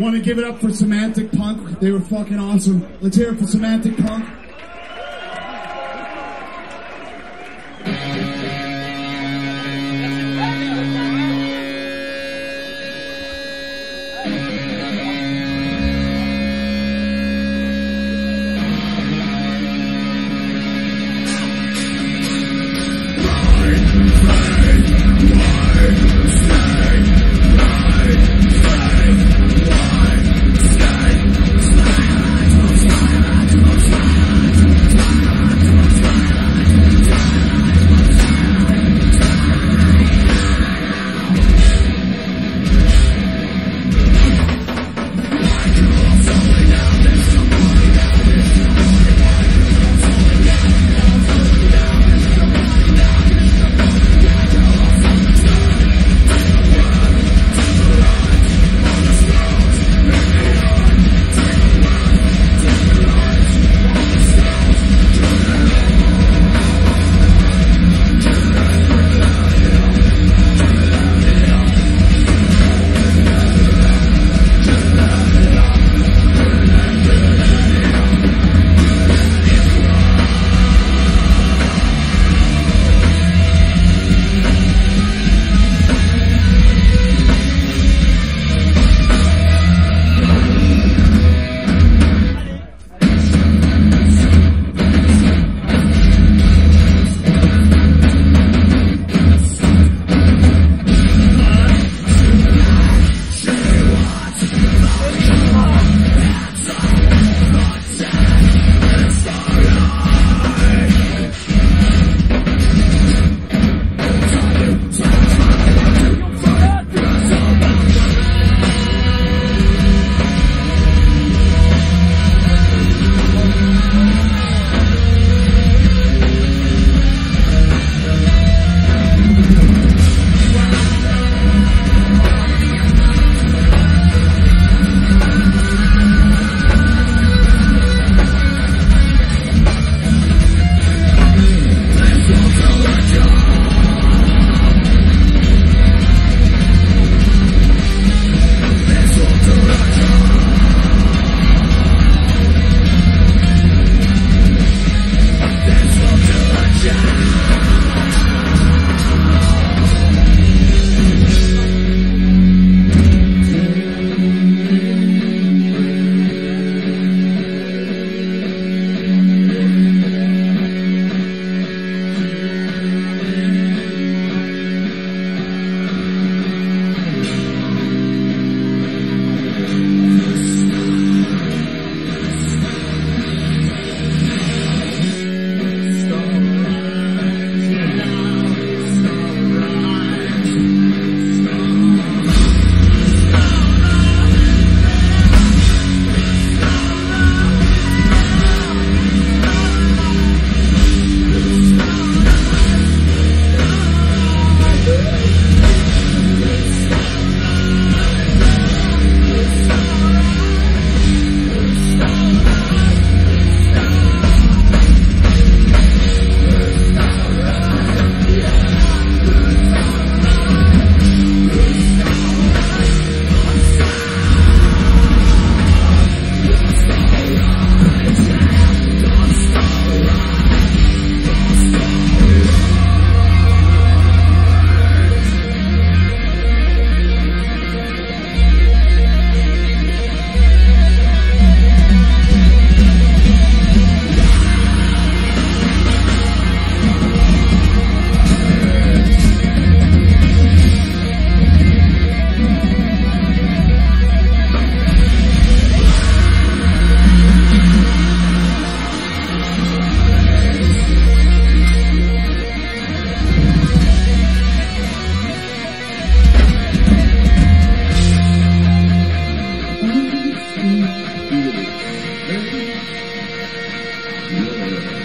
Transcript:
Want to give it up for Semantic Punk? They were fucking awesome. Let's hear it for Semantic Punk.